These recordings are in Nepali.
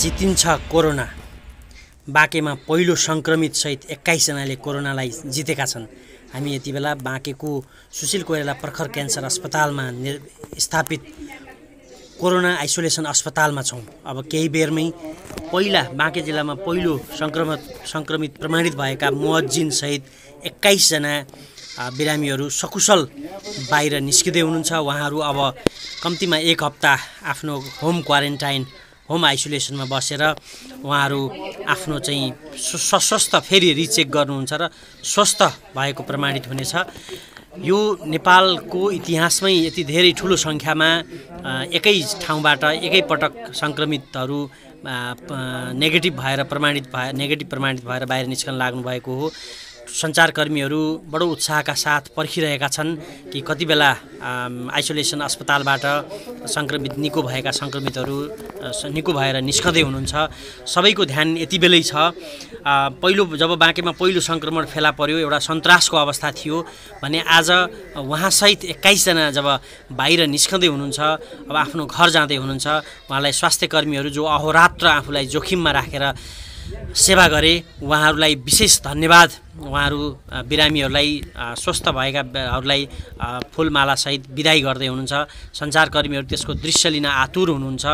जितिन्छ कोरोना। बाँकेमा पहिलो सङ्क्रमितसहित एक्काइसजनाले कोरोनालाई जितेका छन्। हामी यति बेला बाँकेको सुशील कोइराला प्रखर क्यान्सर अस्पतालमा स्थापित कोरोना आइसोलेसन अस्पतालमा छौँ। अब केही बेरमै पहिला बाँके जिल्लामा पहिलो सङ्क्रमित सङ्क्रमित प्रमाणित भएका मुअज्जिनसहित एक्काइसजना बिरामीहरू सकुशल बाहिर निस्किँदै हुनुहुन्छ। उहाँहरू अब कम्तीमा एक हप्ता आफ्नो होम क्वारेन्टाइन होम आइसोलेसनमा बसेर उहाँहरू आफ्नो चाहिँ सस्वस्थ फेरि रिचेक गर्नुहुन्छ र स्वस्थ भएको प्रमाणित हुनेछ। यो नेपालको इतिहासमै यति धेरै ठुलो सङ्ख्यामा एकै ठाउँबाट एकैपटक सङ्क्रमितहरू नेगेटिभ भएर प्रमाणित भए नेगेटिभ प्रमाणित भएर बाहिर निस्कन लाग्नुभएको हो। सञ्चारकर्मीहरू बडो उत्साहका साथ पर्खिरहेका छन् कि कति बेला आइसोलेसन अस्पतालबाट सङ्क्रमित निको भएका सङ्क्रमितहरू निको भएर निस्कँदै हुनुहुन्छ। सबैको ध्यान यति बेलै छ। पहिलो जब बाँकेमा पहिलो सङ्क्रमण फेला पर्यो एउटा सन्तासको अवस्था थियो भने आज उहाँसहित एक्काइसजना जब बाहिर निस्कँदै हुनुहुन्छ अब आफ्नो घर जाँदै हुनुहुन्छ उहाँलाई स्वास्थ्य कर्मीहरू जो अहोरात्र आफूलाई जोखिममा राखेर सेवा गरे उहाँहरूलाई विशेष धन्यवाद उहाँहरू बिरामीहरूलाई स्वस्थ भएकाहरूलाई फुलमालासहित विदाई गर्दै हुनुहुन्छ। सञ्चारकर्मीहरू त्यसको दृश्य लिन आतुर हुनुहुन्छ।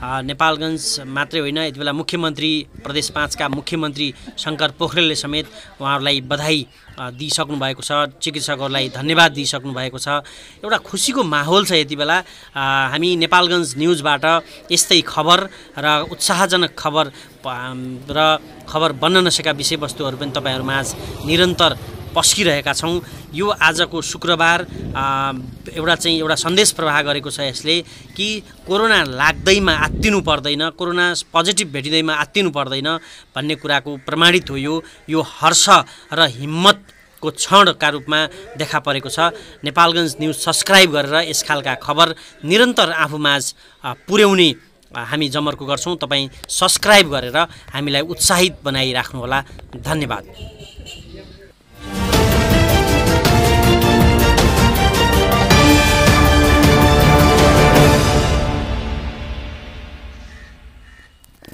नेपालगञ्ज मात्रै होइन यति बेला मुख्यमन्त्री प्रदेश पाँचका मुख्यमन्त्री शङ्कर पोखरेलले समेत उहाँहरूलाई बधाई दिइसक्नु भएको छ। चिकित्सकहरूलाई धन्यवाद दिइसक्नु भएको छ। एउटा खुसीको माहौल छ यति बेला। हामी नेपालगञ्ज न्युजबाट यस्तै खबर र उत्साहजनक खबर र खबर बन्न नसकेका विषयवस्तुहरू पनि तपाईँहरू माझ निरन्तर पस्किरहेका छौँ। यो आजको शुक्रबार एउटा चाहिँ एउटा सन्देश प्रवाह गरेको छ यसले कि कोरोना लाग्दैमा आत्तिनु पर्दैन कोरोना पोजिटिभ भेटिँदैमा आत्तिनु पर्दैन भन्ने कुराको प्रमाणित हो यो। यो हर्ष र हिम्मतको क्षणका रूपमा देखा परेको छ। नेपालगञ्ज न्युज सब्सक्राइब गरेर यस खालका खबर निरन्तर आफूमाझ पुर्याउने हामी जमर्को गर्छौँ। तपाईँ सब्सक्राइब गरेर हामीलाई उत्साहित बनाइराख्नुहोला। धन्यवाद।